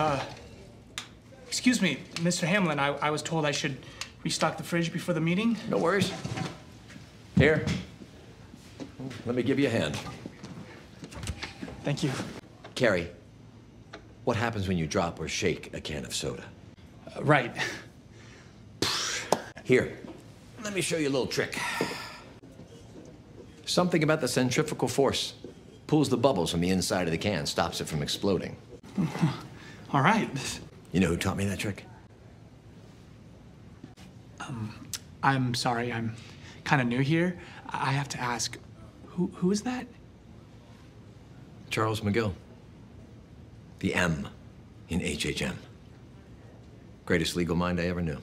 Uh, excuse me, Mr. Hamlin, I, I was told I should restock the fridge before the meeting. No worries. Here. Let me give you a hand. Thank you. Carrie, what happens when you drop or shake a can of soda? Uh, right. Here, let me show you a little trick. Something about the centrifugal force pulls the bubbles from the inside of the can, stops it from exploding. All right. You know who taught me that trick? Um, I'm sorry, I'm kind of new here. I have to ask, who, who is that? Charles McGill. The M in HHM. Greatest legal mind I ever knew.